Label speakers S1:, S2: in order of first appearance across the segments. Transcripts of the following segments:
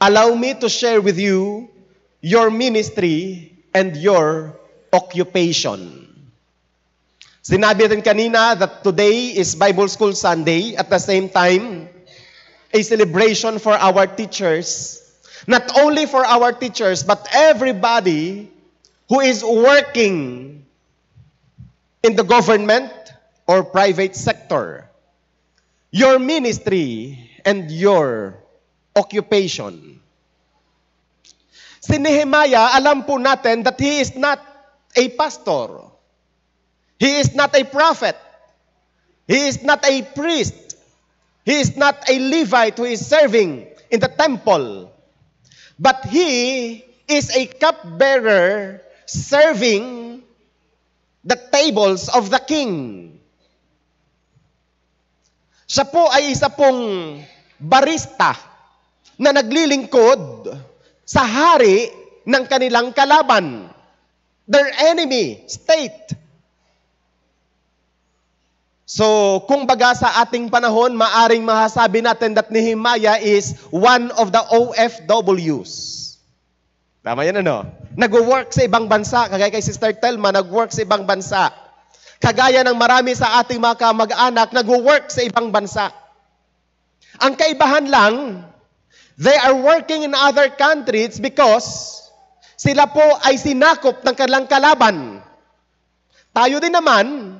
S1: allow me to share with you your ministry and your occupation. Sinabi rin kanina that today is Bible School Sunday. At the same time, a celebration for our teachers. Not only for our teachers, but everybody who is working in the government or private sector. Your ministry and your occupation. Si Nehemiah, alam po natin that he is not a pastor. He is not a prophet. He is not a priest. He is not a Levite who is serving in the temple. But he is a cupbearer serving the tables of the king. Siya po ay isa pong barista na naglilingkod sa hari ng kanilang kalaban. Their enemy, state. So, kung baga sa ating panahon, maaring masasabi natin that Nehemiah is one of the OFWs. Tama yan ano? Nag-work sa ibang bansa, kagaya kay Sister Telma, nag-work sa ibang bansa. Kagaya ng marami sa ating mga kamag-anak, nag-work sa ibang bansa. Ang kaibahan lang, they are working in other countries because sila po ay sinakop ng kanilang kalaban. Tayo din naman,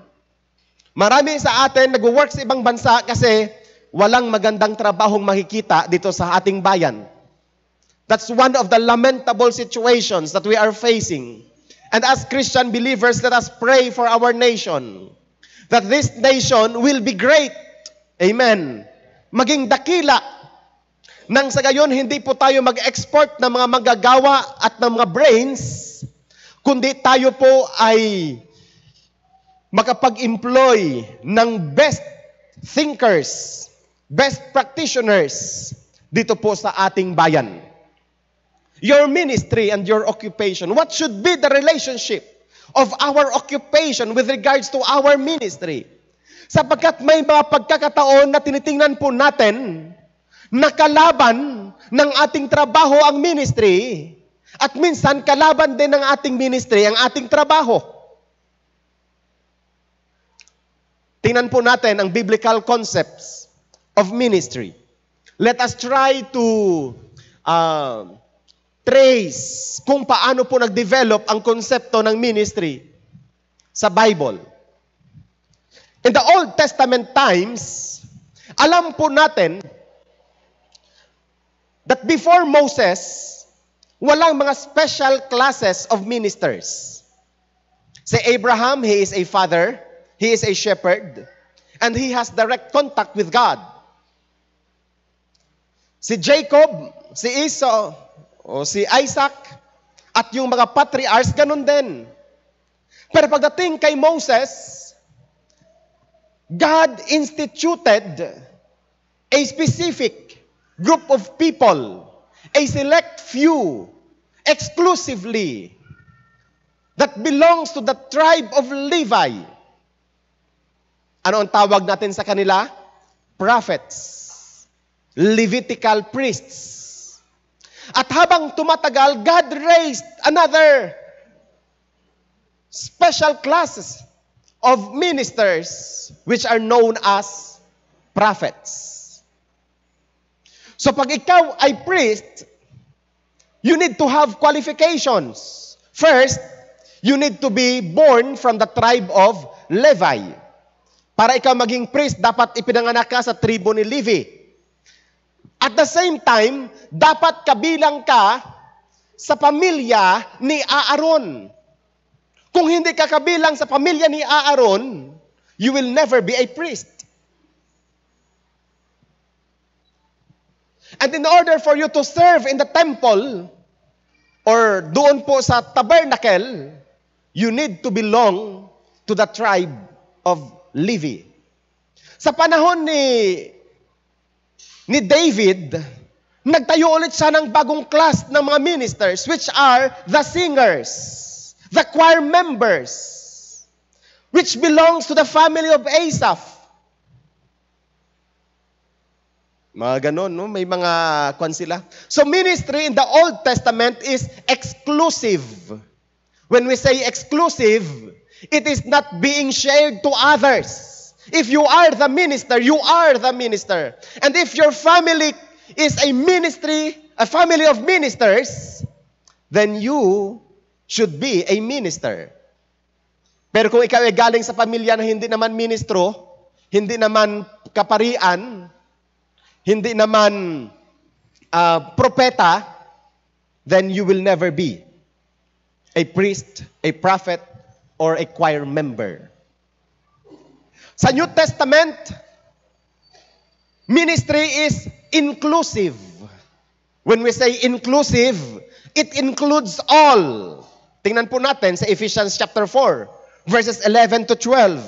S1: Marami sa atin nag-work sa ibang bansa kasi walang magandang trabahong makikita dito sa ating bayan. That's one of the lamentable situations that we are facing. And as Christian believers, let us pray for our nation. That this nation will be great. Amen. Maging dakila. Nang sa gayon, hindi po tayo mag-export ng mga magagawa at ng mga brains, kundi tayo po ay makapag-employ ng best thinkers, best practitioners dito po sa ating bayan. Your ministry and your occupation. What should be the relationship of our occupation with regards to our ministry? Sapagkat may mga pagkakataon na tinitingnan po natin na kalaban ng ating trabaho ang ministry at minsan kalaban din ng ating ministry ang ating trabaho. Tingnan po natin ang biblical concepts of ministry. Let us try to uh, trace kung paano po nag-develop ang konsepto ng ministry sa Bible. In the Old Testament times, alam po natin that before Moses, walang mga special classes of ministers. Si Abraham, he is a father. He is a shepherd and he has direct contact with God. Si Jacob, si Esau, o si Isaac, at yung mga patriarchs, ganun din. Pero pagdating kay Moses, God instituted a specific group of people, a select few, exclusively, that belongs to the tribe of Levi ano ang tawag natin sa kanila? Prophets. Levitical priests. At habang tumatagal, God raised another special classes of ministers which are known as prophets. So pag ikaw ay priest, you need to have qualifications. First, you need to be born from the tribe of Levi. Para ikaw maging priest, dapat ipinanganak ka sa tribo ni Levi. At the same time, dapat kabilang ka sa pamilya ni Aaron. Kung hindi ka kabilang sa pamilya ni Aaron, you will never be a priest. And in order for you to serve in the temple, or doon po sa tabernacle, you need to belong to the tribe of Levi. Sa panahon ni ni David, nagtayo ulit siya ng bagong class ng mga ministers which are the singers, the choir members, which belongs to the family of Asaph. Mga ganon, no? May mga kwan sila. So ministry in the Old Testament is exclusive. When we say exclusive, it is not being shared to others. If you are the minister, you are the minister. And if your family is a ministry, a family of ministers, then you should be a minister. Pero kung ikaw ay galing sa pamilya na hindi naman ministro, hindi naman kaparian, hindi naman uh, propeta, then you will never be a priest, a prophet, or a choir member. Sa New Testament, ministry is inclusive. When we say inclusive, it includes all. Tingnan po natin sa Ephesians chapter 4, verses 11 to 12.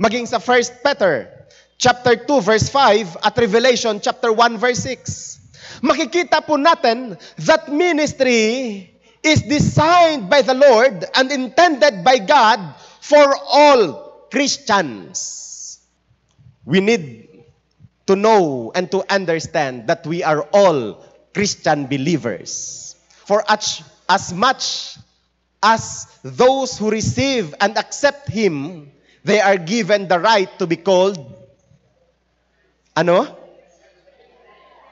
S1: Maging sa 1 Peter chapter 2 verse 5 at Revelation chapter 1 verse 6. Makikita po natin that ministry is designed by the Lord and intended by God for all Christians. We need to know and to understand that we are all Christian believers. For as, as much as those who receive and accept Him, they are given the right to be called, ano?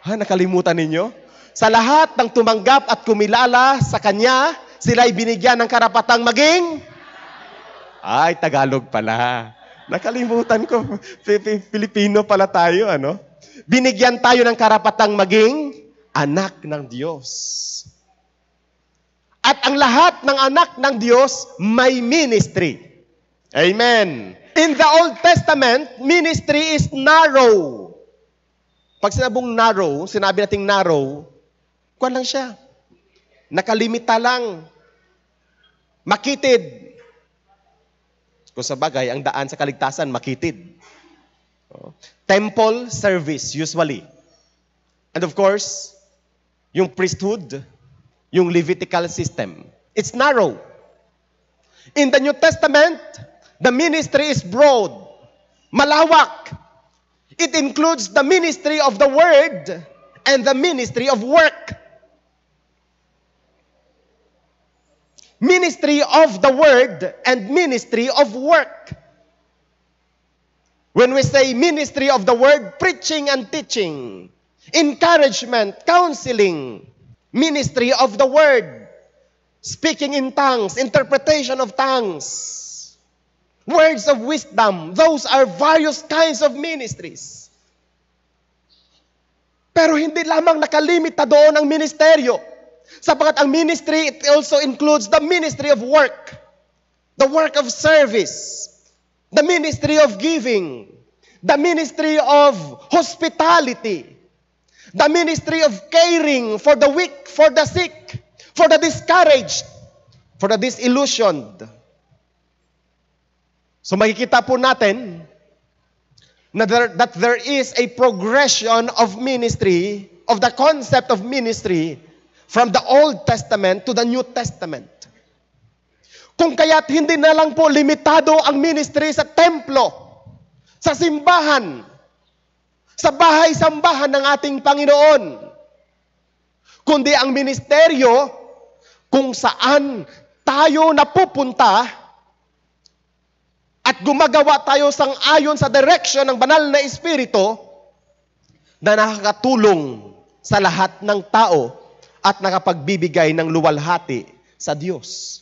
S1: Ha, nakalimutan ninyo? Sa lahat ng tumanggap at kumilala sa Kanya, sila ay binigyan ng karapatang maging ay, Tagalog pala. Nakalimutan ko. Filipino pala tayo, ano? Binigyan tayo ng karapatang maging anak ng Diyos. At ang lahat ng anak ng Diyos may ministry. Amen. In the Old Testament, ministry is narrow. Pag sinabong narrow, sinabi nating narrow, kuwan lang siya. Nakalimita lang. Makitid. Kung sa bagay, ang daan sa kaligtasan, makitid. Temple service, usually. And of course, yung priesthood, yung Levitical system. It's narrow. In the New Testament, the ministry is broad, malawak. It includes the ministry of the word and the ministry of work. ministry of the word and ministry of work. When we say ministry of the word, preaching and teaching, encouragement, counseling, ministry of the word, speaking in tongues, interpretation of tongues, words of wisdom, those are various kinds of ministries. Pero hindi lamang nakalimita doon ang ministeryo. Sapagat ang ministry, it also includes the ministry of work, the work of service, the ministry of giving, the ministry of hospitality, the ministry of caring for the weak, for the sick, for the discouraged, for the disillusioned. So makikita po natin na there, that there is a progression of ministry, of the concept of ministry From the Old Testament to the New Testament. Kung kaya't hindi na lang po limitado ang ministry sa templo, sa simbahan, sa bahay-sambahan ng ating Panginoon, kundi ang ministeryo kung saan tayo napupunta at gumagawa tayo sang ayon sa direction ng banal na Espiritu na nakakatulong sa lahat ng tao at nakapagbibigay ng luwalhati sa Diyos.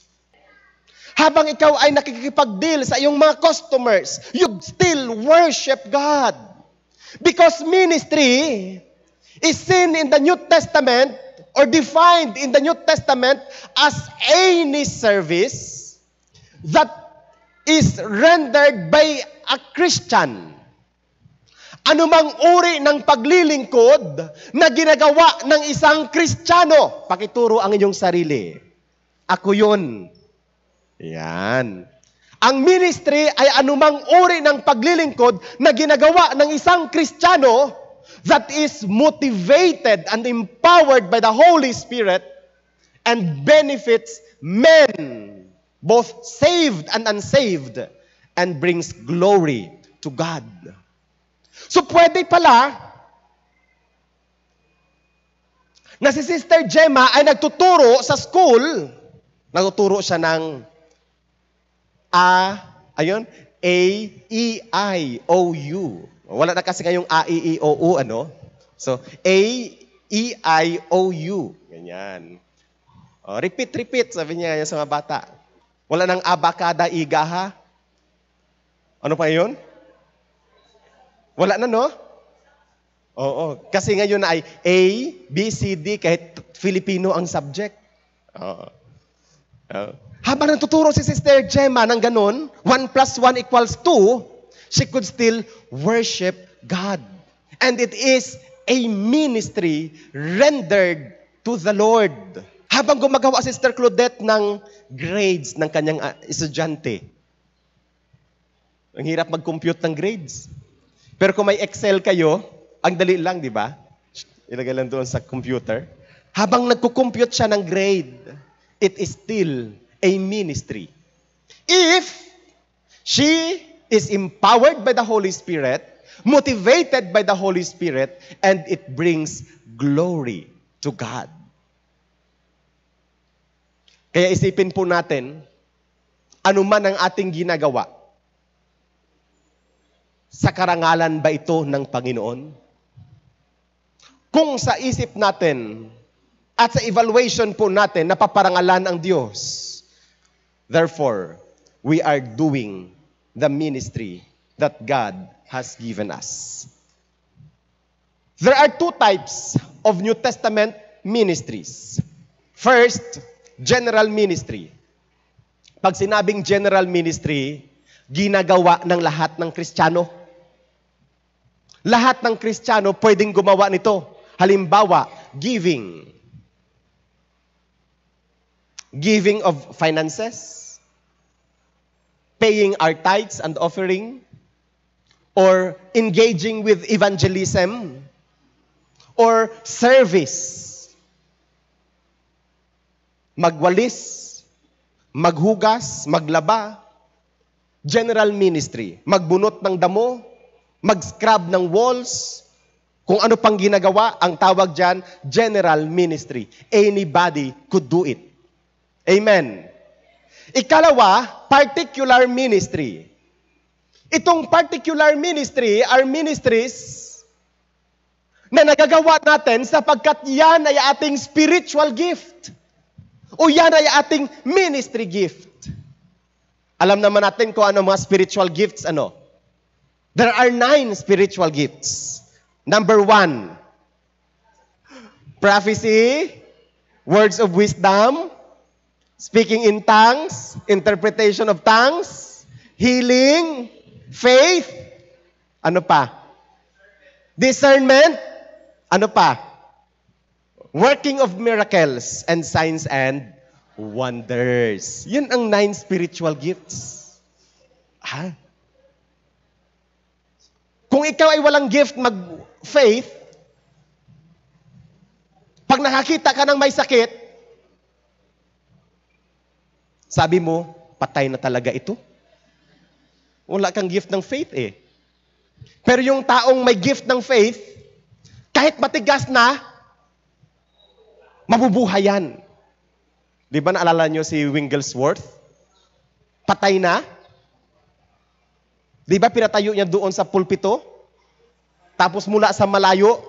S1: Habang ikaw ay nakikipag-deal sa iyong mga customers, you still worship God. Because ministry is seen in the New Testament or defined in the New Testament as any service that is rendered by a Christian anumang uri ng paglilingkod na ginagawa ng isang Kristiyano. Pakituro ang inyong sarili. Ako yun. Yan. Ang ministry ay anumang uri ng paglilingkod na ginagawa ng isang Kristiyano that is motivated and empowered by the Holy Spirit and benefits men, both saved and unsaved, and brings glory to God. So pwede pala na si Sister Gemma ay nagtuturo sa school. Nagtuturo siya ng A, ayun, A, E, I, O, U. Wala na kasi ngayong A, E, I, O, U, ano? So, A, E, I, O, U. Ganyan. Oh, repeat, repeat, sabi niya sa mga bata. Wala nang abakada, igaha. Ano pa yun? Wala na, no? Oo. Kasi ngayon ay A, B, C, D, kahit Filipino ang subject. Oo. Oo. Habang natuturo si Sister Gemma ng ganun, 1 plus 1 equals 2, she could still worship God. And it is a ministry rendered to the Lord. Habang gumagawa si Sister Claudette ng grades ng kanyang uh, estudyante. Ang hirap mag-compute ng grades. Pero kung may Excel kayo, ang dali lang, di ba? Ilagay lang doon sa computer. Habang nagko-compute siya ng grade, it is still a ministry. If she is empowered by the Holy Spirit, motivated by the Holy Spirit, and it brings glory to God. Kaya isipin po natin, ano man ang ating ginagawa, sa karangalan ba ito ng Panginoon? Kung sa isip natin at sa evaluation po natin, napaparangalan ang Diyos, Therefore, we are doing the ministry that God has given us. There are two types of New Testament ministries. First, general ministry. Pag sinabing general ministry, ginagawa ng lahat ng Kristiyano. Lahat ng Kristiyano pwedeng gumawa nito. Halimbawa, giving. Giving of finances, paying our tithes and offering, or engaging with evangelism, or service. Magwalis, maghugas, maglaba, general ministry, magbunot ng damo, mag-scrub ng walls, kung ano pang ginagawa, ang tawag dyan, general ministry. Anybody could do it. Amen. Ikalawa, particular ministry. Itong particular ministry are ministries na nagagawa natin sapagkat yan ay ating spiritual gift. O yan ay ating ministry gift. Alam naman natin kung ano mga spiritual gifts, ano? There are nine spiritual gifts. Number one, prophecy, words of wisdom, Speaking in tongues, interpretation of tongues, healing, faith, ano pa? Discernment, ano pa? Working of miracles and signs and wonders. Yun ang nine spiritual gifts. Ha? Kung ikaw ay walang gift mag-faith, pag nakakita ka ng may sakit, sabi mo, patay na talaga ito. Wala kang gift ng faith eh. Pero yung taong may gift ng faith, kahit matigas na, mabubuhay yan. Di ba naalala nyo si Wigglesworth? Patay na. Di ba pinatayo niya doon sa pulpito? Tapos mula sa malayo,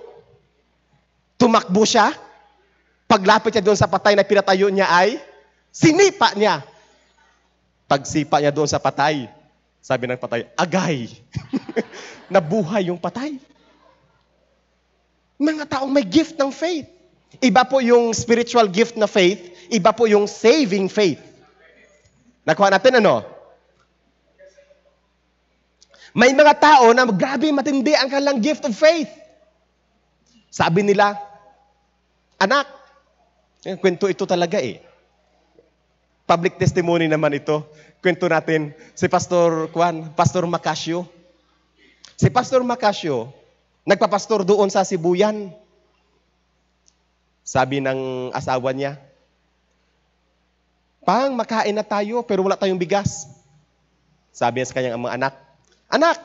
S1: tumakbo siya. Paglapit niya doon sa patay na pinatayo niya ay, sinipa niya Pagsipa niya doon sa patay, sabi ng patay, agay. Nabuhay yung patay. Mga taong may gift ng faith. Iba po yung spiritual gift na faith, iba po yung saving faith. Nakuha natin ano? May mga tao na grabe matindi ang kanilang gift of faith. Sabi nila, anak, kwento ito talaga eh. Public testimony naman ito. Kwento natin si Pastor Juan, Pastor Macasio. Si Pastor Macasio, nagpapastor doon sa Sibuyan. Sabi ng asawa niya, Pang, makain na tayo pero wala tayong bigas. Sabi niya sa kanyang mga anak, Anak,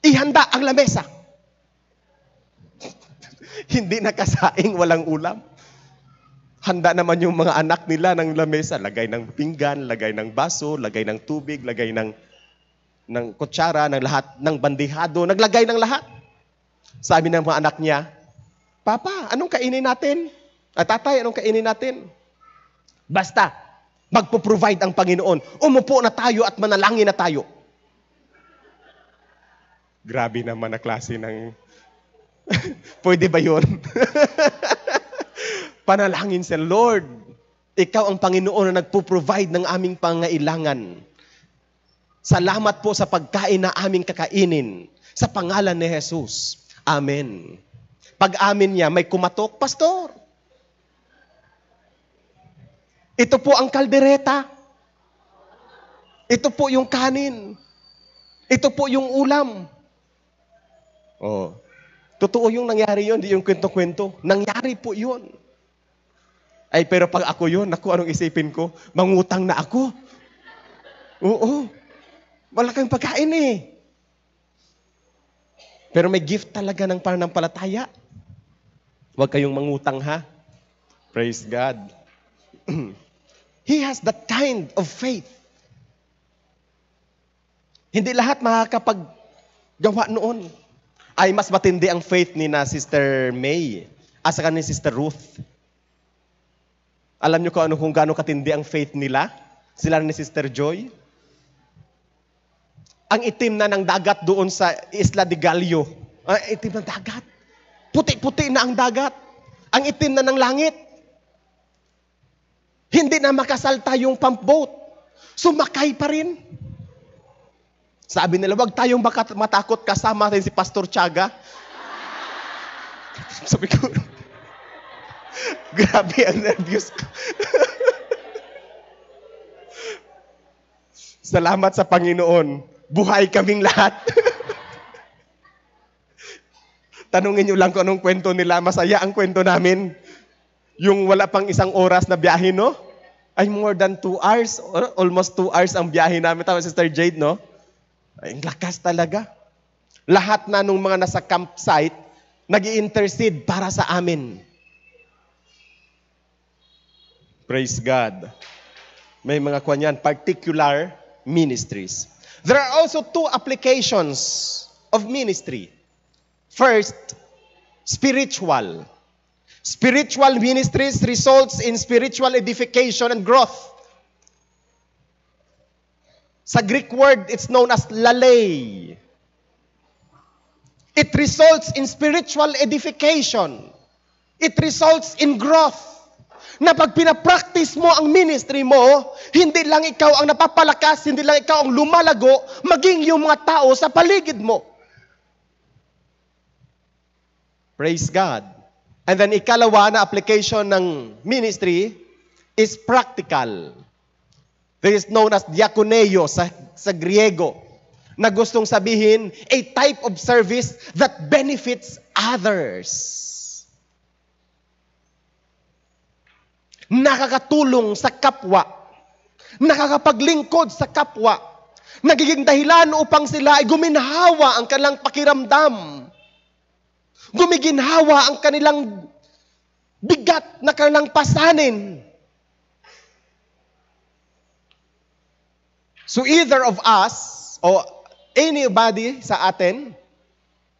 S1: ihanda ang lamesa. Hindi nakasaing, walang ulam. Handa naman yung mga anak nila ng lamesa. Lagay ng pinggan, lagay ng baso, lagay ng tubig, lagay ng, ng kutsara, ng lahat, ng bandihado. Naglagay ng lahat. Sabi ng mga anak niya, Papa, anong kainin natin? At tatay, anong kainin natin? Basta, magpo-provide ang Panginoon. Umupo na tayo at manalangin na tayo. Grabe naman na klase ng... Pwede ba yun? Panalangin sa Lord. Ikaw ang Panginoon na nagpo-provide ng aming pangailangan. Salamat po sa pagkain na aming kakainin. Sa pangalan ni Jesus. Amen. Pag amin niya, may kumatok, Pastor. Ito po ang kaldereta. Ito po yung kanin. Ito po yung ulam. Oh. Totoo yung nangyari yon, di yung kwento-kwento. Nangyari po yun. Ay, pero pag ako yun, naku, anong isipin ko? Mangutang na ako. Oo. Malaking pagkain eh. Pero may gift talaga ng pananampalataya. Huwag kayong mangutang ha. Praise God. He has that kind of faith. Hindi lahat makakapaggawa noon ay mas matindi ang faith ni na Sister May asa ni Sister Ruth. Alam niyo kung ano kung gaano katindi ang faith nila? Sila ni Sister Joy. Ang itim na ng dagat doon sa Isla de Gallo. Ang itim ng dagat. Puti-puti na ang dagat. Ang itim na ng langit. Hindi na makasalta yung pump boat. Sumakay pa rin. Sabi nila, wag tayong baka matakot kasama natin si Pastor Tiaga. Sabi ko, grabe ang nervyos ko. Salamat sa Panginoon. Buhay kaming lahat. Tanungin nyo lang kung anong kwento nila. Masaya ang kwento namin. Yung wala pang isang oras na biyahe, no? Ay, more than two hours. Almost two hours ang biyahe namin. Tama, Sister Jade, no? Ay, ang lakas talaga. Lahat na nung mga nasa campsite, nag intercede para sa amin. Praise God. May mga kwanyan, particular ministries. There are also two applications of ministry. First, spiritual. Spiritual ministries results in spiritual edification and growth. Sa Greek word, it's known as lalay. It results in spiritual edification. It results in growth. Na pag pinapractice mo ang ministry mo, hindi lang ikaw ang napapalakas, hindi lang ikaw ang lumalago, maging yung mga tao sa paligid mo. Praise God. And then ikalawa na application ng ministry is practical. This is known as diakoneo sa, sa Griego na gustong sabihin a type of service that benefits others. Nakakatulong sa kapwa. Nakakapaglingkod sa kapwa. Nagiging dahilan upang sila ay guminhawa ang kanilang pakiramdam. Gumiginhawa ang kanilang bigat na kanilang pasanin. So either of us or anybody sa atin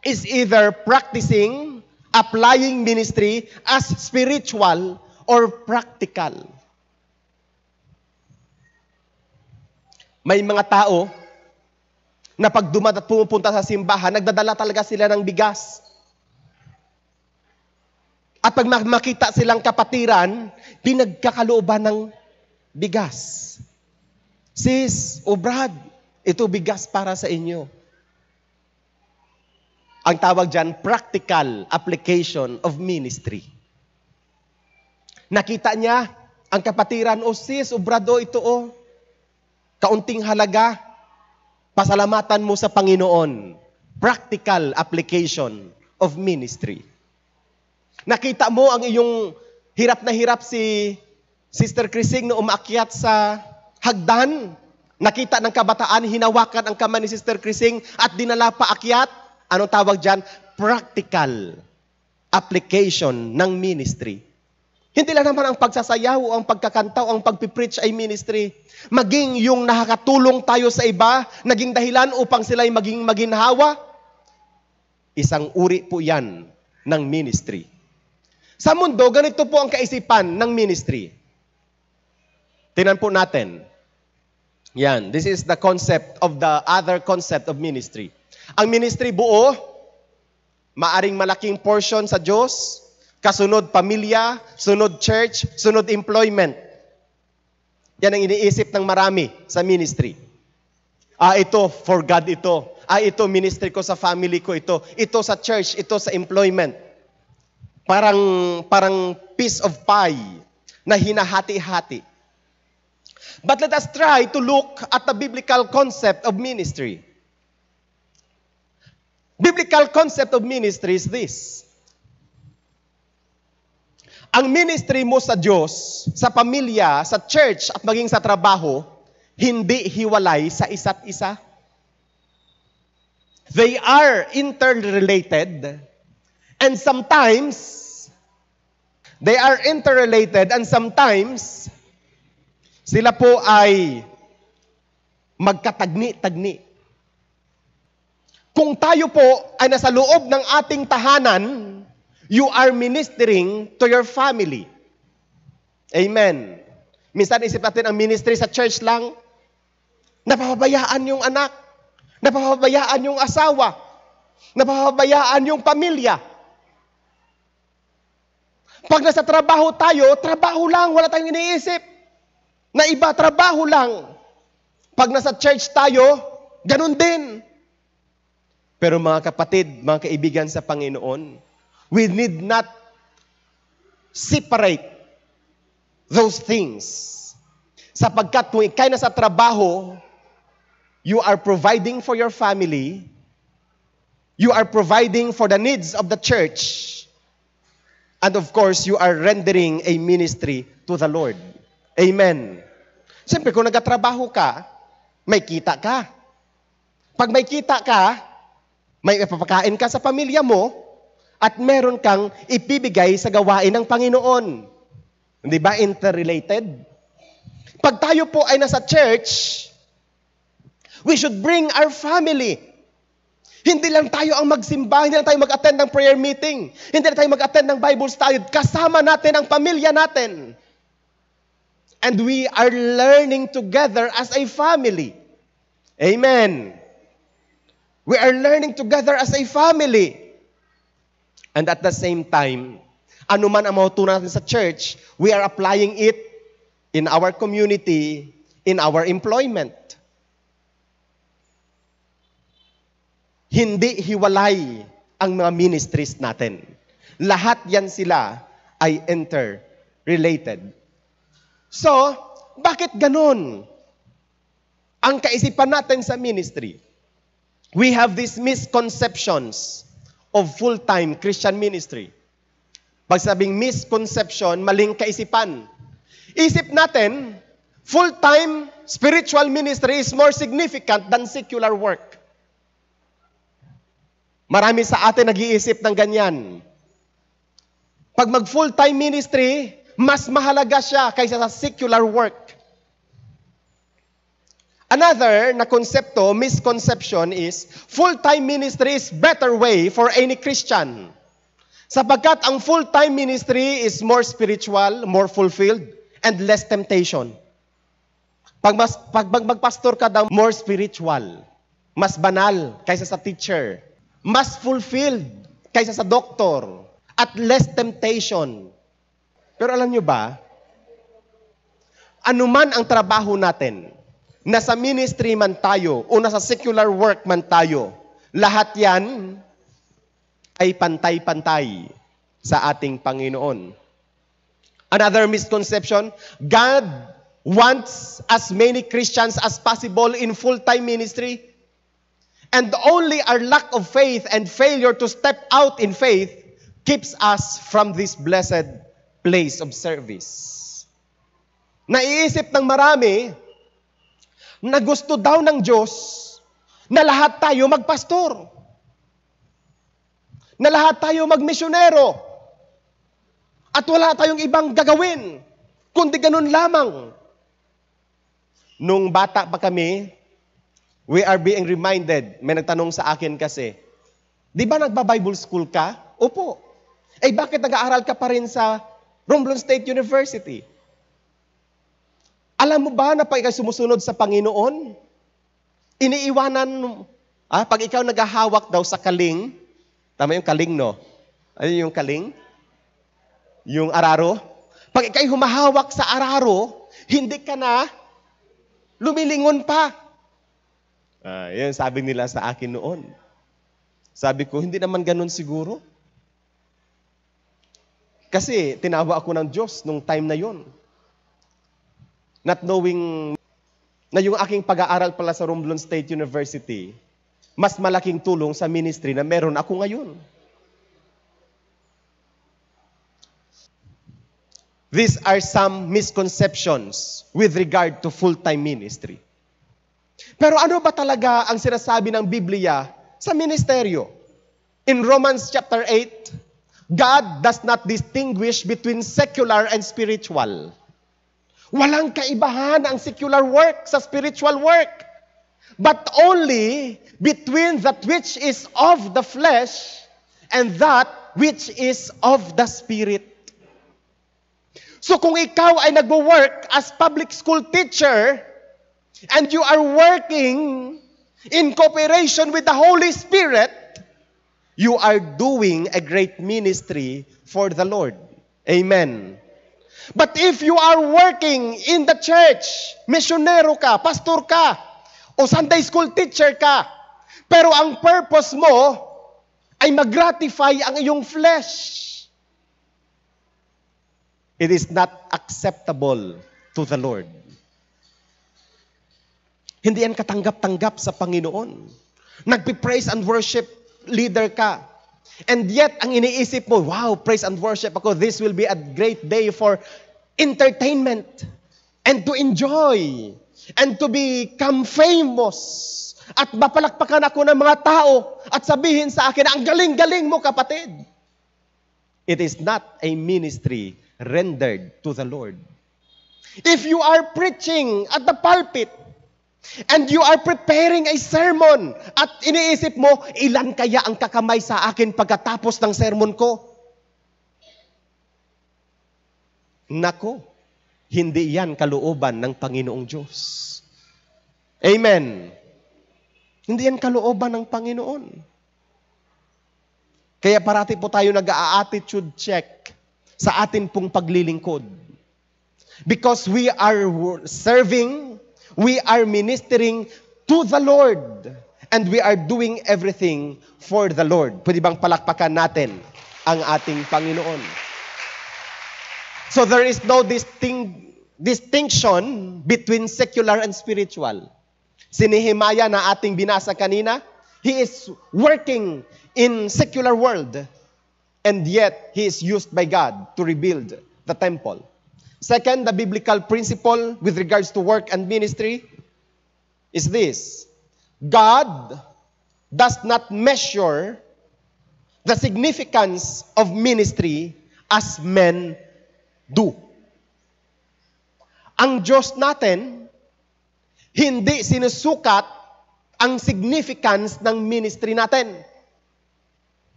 S1: is either practicing, applying ministry as spiritual or practical. May mga tao na pag dumat at pumupunta sa simbahan, nagdadala talaga sila ng bigas. At pag makita silang kapatiran, pinagkakalooban ng bigas. Sis, o Brad, ito bigas para sa inyo. Ang tawag dyan, practical application of ministry. Nakita niya ang kapatiran, o sis, o Brad, o ito o, kaunting halaga, pasalamatan mo sa Panginoon. Practical application of ministry. Nakita mo ang iyong hirap na hirap si Sister Chrising na umakyat sa hagdan. Nakita ng kabataan, hinawakan ang kamay ni Sister Chrising at dinala pa akyat. Anong tawag dyan? Practical application ng ministry. Hindi lang naman ang pagsasayaw o ang pagkakanta o ang pagpipreach ay ministry. Maging yung nakakatulong tayo sa iba, naging dahilan upang sila ay maging maginhawa, isang uri po yan ng ministry. Sa mundo, ganito po ang kaisipan ng ministry. Tinan po natin. Yan, this is the concept of the other concept of ministry. Ang ministry buo, maaring malaking portion sa Diyos, Kasunod pamilya, sunod church, sunod employment. Yan ang iniisip ng marami sa ministry. Ah, ito, for God ito. Ah, ito, ministry ko sa family ko ito. Ito sa church, ito sa employment. Parang, parang piece of pie na hinahati-hati. But let us try to look at the biblical concept of ministry. Biblical concept of ministry is this. Ang ministry mo sa Diyos, sa pamilya, sa church at maging sa trabaho, hindi hiwalay sa isa't isa. They are interrelated and sometimes they are interrelated and sometimes sila po ay magkatagni-tagni. Kung tayo po ay nasa loob ng ating tahanan, You are ministering to your family. Amen. Minsan isip natin ang ministry sa church lang, napapabayaan yung anak, napapabayaan yung asawa, napapabayaan yung pamilya. Pag nasa trabaho tayo, trabaho lang, wala tayong iniisip. Na iba, trabaho lang. Pag nasa church tayo, ganun din. Pero mga kapatid, mga kaibigan sa Panginoon, We need not separate those things. Sapagkat kung ikay na sa trabaho, you are providing for your family, you are providing for the needs of the church, and of course, you are rendering a ministry to the Lord. Amen. Siyempre, kung nagatrabaho ka, may kita ka. Pag may kita ka, may ipapakain ka sa pamilya mo, at meron kang ipibigay sa gawain ng Panginoon. Hindi ba interrelated? Pag tayo po ay nasa church, we should bring our family. Hindi lang tayo ang magsimba, hindi lang tayo mag-attend ng prayer meeting, hindi lang tayo mag-attend ng Bible study, kasama natin ang pamilya natin. And we are learning together as a family. Amen. We are learning together as a family. And at the same time, anuman ang matutunan natin sa church, we are applying it in our community, in our employment. Hindi hiwalay ang mga ministries natin. Lahat yan sila ay interrelated. So, bakit ganun? Ang kaisipan natin sa ministry, we have these misconceptions of full-time Christian ministry. Pag sabing misconception, maling kaisipan. Isip natin, full-time spiritual ministry is more significant than secular work. Marami sa atin nag-iisip ng ganyan. Pag mag full-time ministry, mas mahalaga siya kaysa sa secular work. Another na konsepto, misconception is, full-time ministry is better way for any Christian. Sapagkat ang full-time ministry is more spiritual, more fulfilled, and less temptation. Pag, mas, pag magpastor ka daw, more spiritual, mas banal kaysa sa teacher, mas fulfilled kaysa sa doktor, at less temptation. Pero alam nyo ba, anuman ang trabaho natin, nasa ministry man tayo o nasa secular work man tayo, lahat yan ay pantay-pantay sa ating Panginoon. Another misconception, God wants as many Christians as possible in full-time ministry. And only our lack of faith and failure to step out in faith keeps us from this blessed place of service. Naiisip ng marami, na gusto daw ng Diyos na lahat tayo magpastor. na lahat tayo magmisyonero at wala tayong ibang gagawin, kundi ganun lamang. Nung bata pa kami, we are being reminded, may nagtanong sa akin kasi, di ba nagba-Bible school ka? Opo. Eh bakit nag-aaral ka pa rin sa Romblon State University? Alam mo ba na pag ikaw sumusunod sa Panginoon, iniiwanan, ah, pag ikaw naghahawak daw sa kaling, tama yung kaling, no? Ano yung kaling? Yung araro? Pag ikay humahawak sa araro, hindi ka na lumilingon pa. Ah, yan sabi nila sa akin noon. Sabi ko, hindi naman ganun siguro. Kasi tinawa ako ng Diyos nung time na yon. Not knowing na yung aking pag-aaral pala sa Romblon State University, mas malaking tulong sa ministry na meron ako ngayon. These are some misconceptions with regard to full-time ministry. Pero ano ba talaga ang sinasabi ng Biblia sa ministeryo? In Romans chapter 8, God does not distinguish between secular and spiritual. Walang kaibahan ang secular work sa spiritual work. But only between that which is of the flesh and that which is of the spirit. So kung ikaw ay nagwo-work as public school teacher and you are working in cooperation with the Holy Spirit, you are doing a great ministry for the Lord. Amen. But if you are working in the church, misyonero ka, pastor ka, o Sunday school teacher ka, pero ang purpose mo ay mag-gratify ang iyong flesh, it is not acceptable to the Lord. Hindi yan katanggap-tanggap sa Panginoon. Nagpi-praise and worship leader ka. And yet, ang iniisip mo, wow, praise and worship ako, this will be a great day for entertainment and to enjoy and to become famous. At mapalakpakan ako ng mga tao at sabihin sa akin, ang galing-galing mo kapatid. It is not a ministry rendered to the Lord. If you are preaching at the pulpit, And you are preparing a sermon at iniisip mo, ilan kaya ang kakamay sa akin pagkatapos ng sermon ko? Nako, hindi yan kalooban ng Panginoong Diyos. Amen. Hindi yan kalooban ng Panginoon. Kaya parati po tayo nag-a-attitude check sa atin pong paglilingkod. Because we are serving We are ministering to the Lord. And we are doing everything for the Lord. Pwede bang palakpakan natin ang ating Panginoon? So there is no distinct, distinction between secular and spiritual. Si Nehemiah na ating binasa kanina, he is working in secular world and yet he is used by God to rebuild the temple. Second, the biblical principle with regards to work and ministry is this God does not measure the significance of ministry as men do. Ang Diyos natin, hindi sinusukat ang significance ng ministry natin.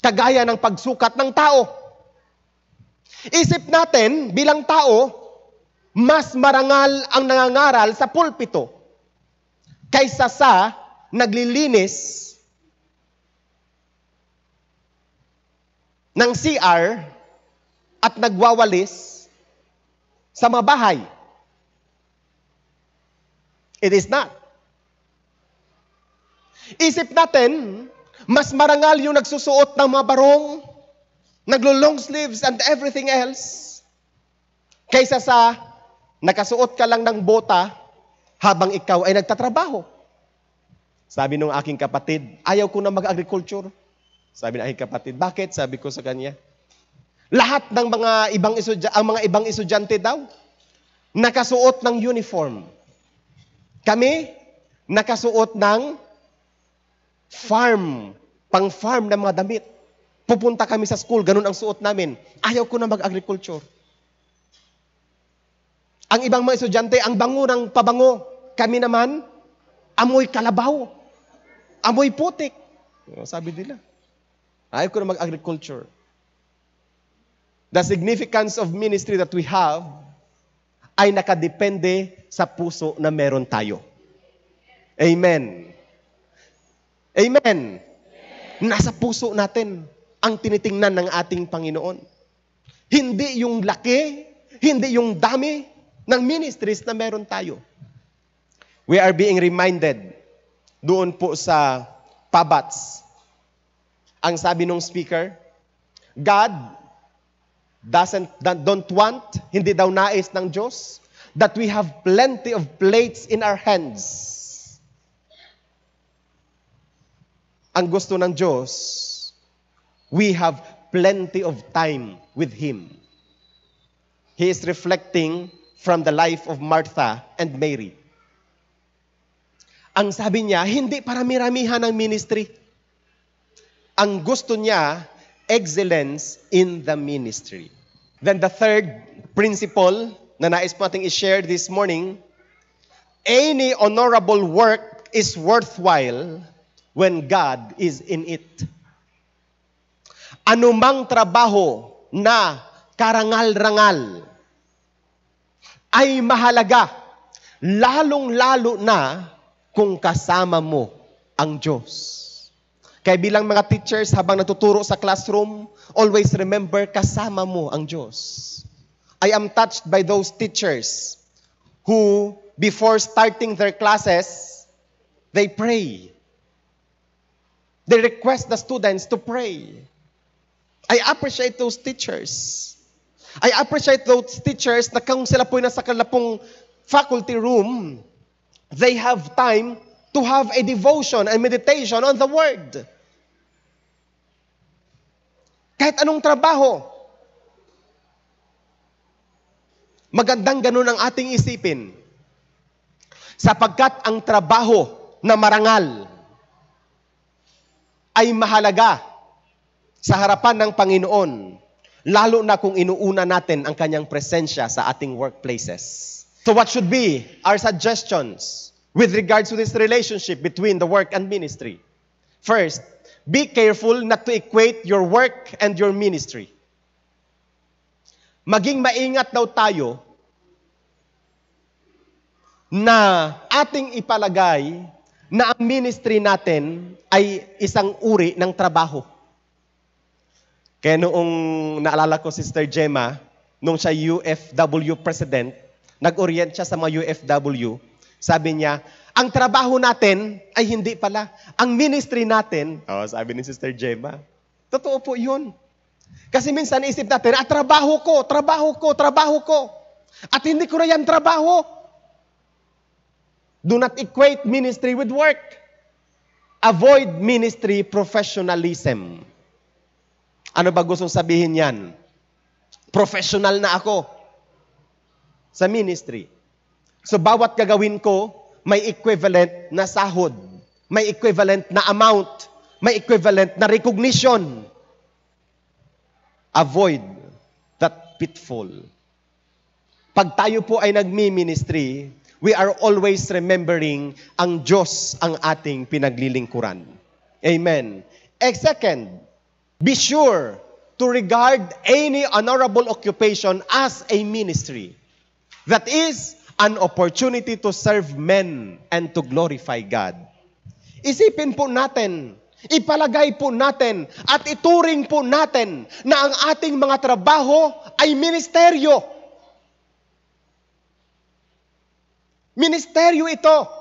S1: Kagaya ng pagsukat ng tao. Isip natin, bilang tao, mas marangal ang nangangaral sa pulpito kaysa sa naglilinis ng CR at nagwawalis sa mga bahay. It is not. Isip natin, mas marangal yung nagsusuot ng mga barong naglo-long sleeves and everything else, kaysa sa nakasuot ka lang ng bota habang ikaw ay nagtatrabaho. Sabi nung aking kapatid, ayaw ko na mag-agriculture. Sabi ng aking kapatid, bakit? Sabi ko sa kanya, lahat ng mga ibang estudyante, ang mga ibang estudyante daw, nakasuot ng uniform. Kami, nakasuot ng farm, pang-farm na mga damit Pupunta kami sa school, ganun ang suot namin. Ayaw ko na mag-agriculture. Ang ibang mga estudyante, ang bango ng pabango. Kami naman, amoy kalabaw. Amoy putik. Sabi nila. Ayaw ko na mag-agriculture. The significance of ministry that we have ay nakadepende sa puso na meron tayo. Amen. Amen. Nasa puso natin ang tinitingnan ng ating Panginoon. Hindi yung laki, hindi yung dami ng ministries na meron tayo. We are being reminded doon po sa Pabats. Ang sabi ng speaker, God doesn't don't want, hindi daw nais ng Diyos that we have plenty of plates in our hands. Ang gusto ng Diyos, we have plenty of time with Him. He is reflecting from the life of Martha and Mary. Ang sabi niya, hindi parami-ramihan ang ministry. Ang gusto niya, excellence in the ministry. Then the third principle na nais po nating i-share this morning, any honorable work is worthwhile when God is in it anumang trabaho na karangal-rangal ay mahalaga, lalong-lalo na kung kasama mo ang Diyos. Kaya bilang mga teachers, habang natuturo sa classroom, always remember, kasama mo ang Diyos. I am touched by those teachers who, before starting their classes, they pray. They request the students to pray. I appreciate those teachers. I appreciate those teachers na kung sila po'y nasa kalapong faculty room, they have time to have a devotion and meditation on the Word. Kahit anong trabaho, magandang ganun ang ating isipin. Sapagkat ang trabaho na marangal ay mahalaga sa harapan ng Panginoon, lalo na kung inuuna natin ang kanyang presensya sa ating workplaces. So what should be our suggestions with regards to this relationship between the work and ministry? First, be careful not to equate your work and your ministry. Maging maingat daw tayo na ating ipalagay na ang ministry natin ay isang uri ng trabaho. Kaya noong naalala ko Sister Gemma, nung siya UFW president, nag-orient siya sa mga UFW, sabi niya, ang trabaho natin ay hindi pala. Ang ministry natin, oh, sabi ni Sister Gemma, totoo po yun. Kasi minsan isip natin, ah, trabaho ko, trabaho ko, trabaho ko. At hindi ko na yan trabaho. Do not equate ministry with work. Avoid ministry professionalism. Ano ba gustong sabihin yan? Professional na ako sa ministry. So bawat gagawin ko, may equivalent na sahod, may equivalent na amount, may equivalent na recognition. Avoid that pitfall. Pag tayo po ay nagmi-ministry, we are always remembering ang Diyos ang ating pinaglilingkuran. Amen. And second, Be sure to regard any honorable occupation as a ministry. That is an opportunity to serve men and to glorify God. Isipin po natin, ipalagay po natin, at ituring po natin na ang ating mga trabaho ay ministeryo. Ministeryo ito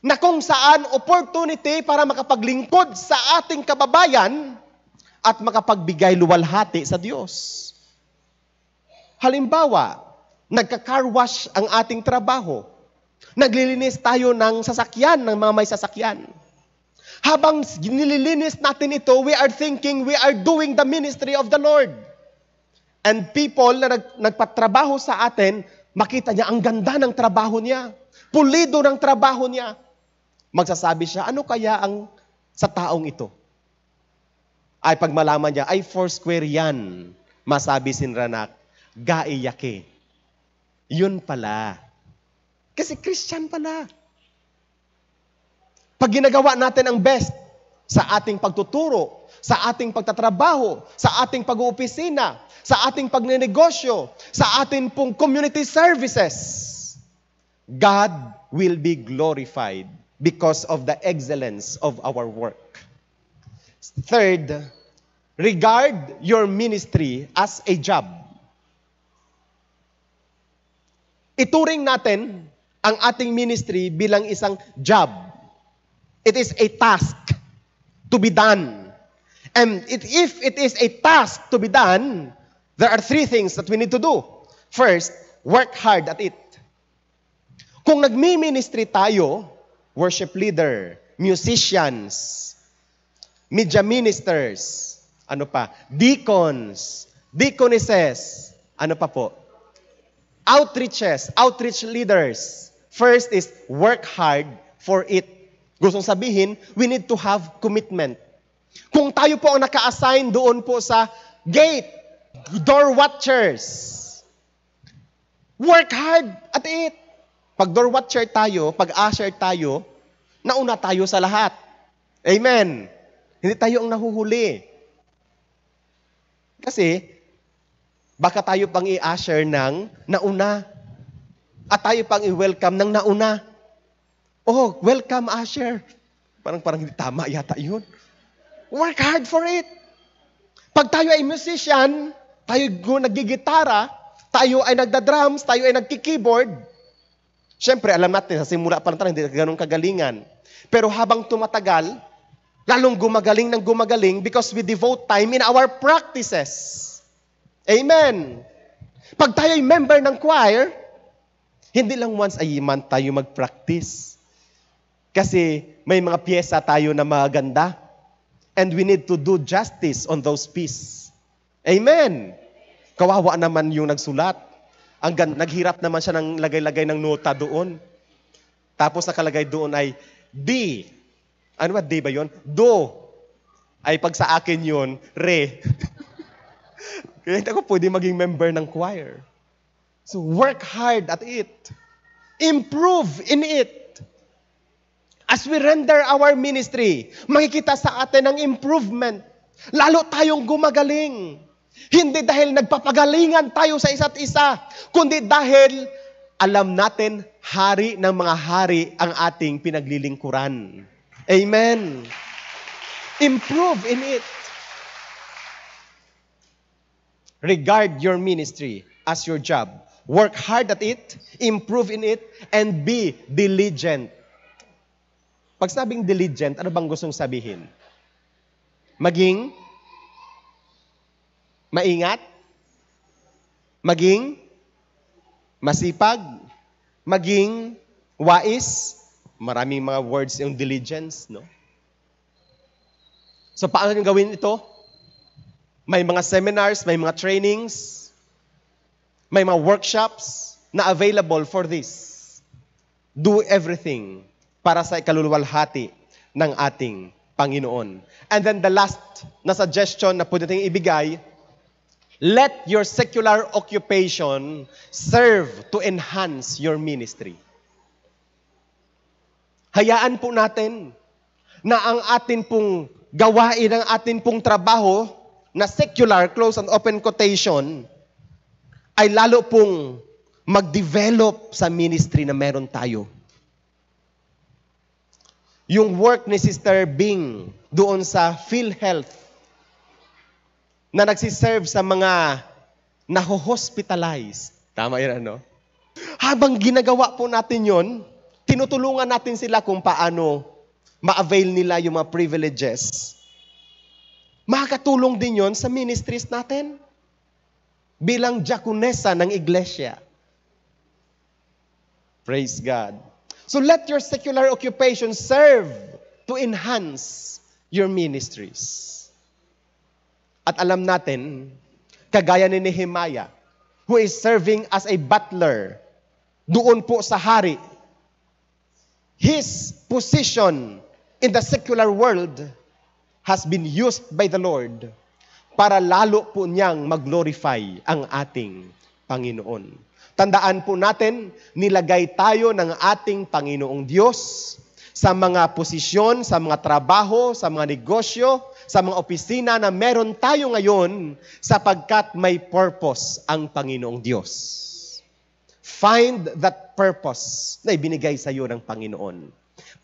S1: na kung saan opportunity para makapaglingkod sa ating kababayan at makapagbigay luwalhati sa Diyos. Halimbawa, nagka-car wash ang ating trabaho. Naglilinis tayo ng sasakyan, ng mga may sasakyan. Habang nililinis natin ito, we are thinking we are doing the ministry of the Lord. And people na nag, nagpatrabaho sa atin, makita niya ang ganda ng trabaho niya. Pulido ng trabaho niya magsasabi siya, ano kaya ang sa taong ito? ay pag malaman niya, ay four square yan, masabi sinranak, gaiyake. Yun pala. Kasi Christian pala. Pag ginagawa natin ang best sa ating pagtuturo, sa ating pagtatrabaho, sa ating pag-uopisina, sa ating pagnenegosyo, sa ating pong community services, God will be glorified because of the excellence of our work. Third, regard your ministry as a job. Ituring natin ang ating ministry bilang isang job. It is a task to be done. And it, if it is a task to be done, there are three things that we need to do. First, work hard at it. Kung nagmi-ministry tayo, worship leader, musicians, media ministers, ano pa, deacons, deaconesses, ano pa po, outreaches, outreach leaders. First is work hard for it. Gustong sabihin, we need to have commitment. Kung tayo po ang naka-assign doon po sa gate, door watchers, work hard at it. Pag door watcher tayo, pag usher tayo, nauna tayo sa lahat. Amen. Hindi tayo ang nahuhuli. Kasi, baka tayo pang i-usher ng nauna. At tayo pang i-welcome ng nauna. Oh, welcome usher. Parang parang hindi tama yata yun. Work hard for it. Pag tayo ay musician, tayo nagigitara, tayo ay nagda-drums, tayo ay nagki-keyboard, Siyempre, alam natin, sa simula pa lang hindi ganun kagalingan. Pero habang tumatagal, lalong gumagaling ng gumagaling because we devote time in our practices. Amen. Pag tayo ay member ng choir, hindi lang once a month tayo mag-practice. Kasi may mga pyesa tayo na maganda. And we need to do justice on those pieces. Amen. Kawawa naman yung nagsulat. Ang gan- naghirap naman siya ng lagay-lagay ng nota doon. Tapos nakalagay doon ay D. Ano ba D ba yon? Do. Ay pag sa akin yun, Re. Kaya hindi ako pwede maging member ng choir. So work hard at it. Improve in it. As we render our ministry, makikita sa atin ang improvement. Lalo tayong gumagaling. Hindi dahil nagpapagalingan tayo sa isa't isa, kundi dahil alam natin hari ng mga hari ang ating pinaglilingkuran. Amen. Improve in it. Regard your ministry as your job. Work hard at it, improve in it, and be diligent. Pag sabing diligent, ano bang gustong sabihin? Maging maingat, maging masipag, maging wais. Maraming mga words yung diligence, no? So paano gawin ito? May mga seminars, may mga trainings, may mga workshops na available for this. Do everything para sa ikaluluwalhati ng ating Panginoon. And then the last na suggestion na pwede natin ibigay let your secular occupation serve to enhance your ministry. Hayaan po natin na ang atin pong gawain, ang atin pong trabaho na secular, close and open quotation, ay lalo pong mag-develop sa ministry na meron tayo. Yung work ni Sister Bing doon sa PhilHealth, na nagsiserve sa mga naho-hospitalize. Tama yun, ano? Habang ginagawa po natin yon, tinutulungan natin sila kung paano ma-avail nila yung mga privileges. Makakatulong din yon sa ministries natin bilang diakonesa ng iglesia. Praise God. So let your secular occupation serve to enhance your ministries. At alam natin, kagaya ni Nehemiah, who is serving as a butler doon po sa hari, his position in the secular world has been used by the Lord para lalo po niyang mag-glorify ang ating Panginoon. Tandaan po natin, nilagay tayo ng ating Panginoong Diyos sa mga posisyon, sa mga trabaho, sa mga negosyo, sa mga opisina na meron tayo ngayon sapagkat may purpose ang Panginoong Diyos. Find that purpose na ibinigay sa iyo ng Panginoon.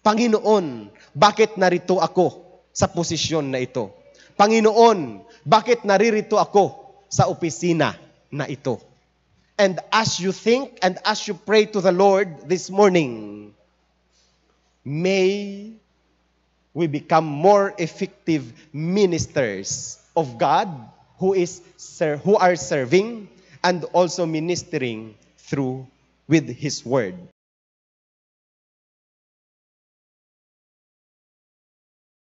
S1: Panginoon, bakit narito ako sa posisyon na ito? Panginoon, bakit naririto ako sa opisina na ito? And as you think and as you pray to the Lord this morning, may we become more effective ministers of God who is ser- who are serving and also ministering through with his word.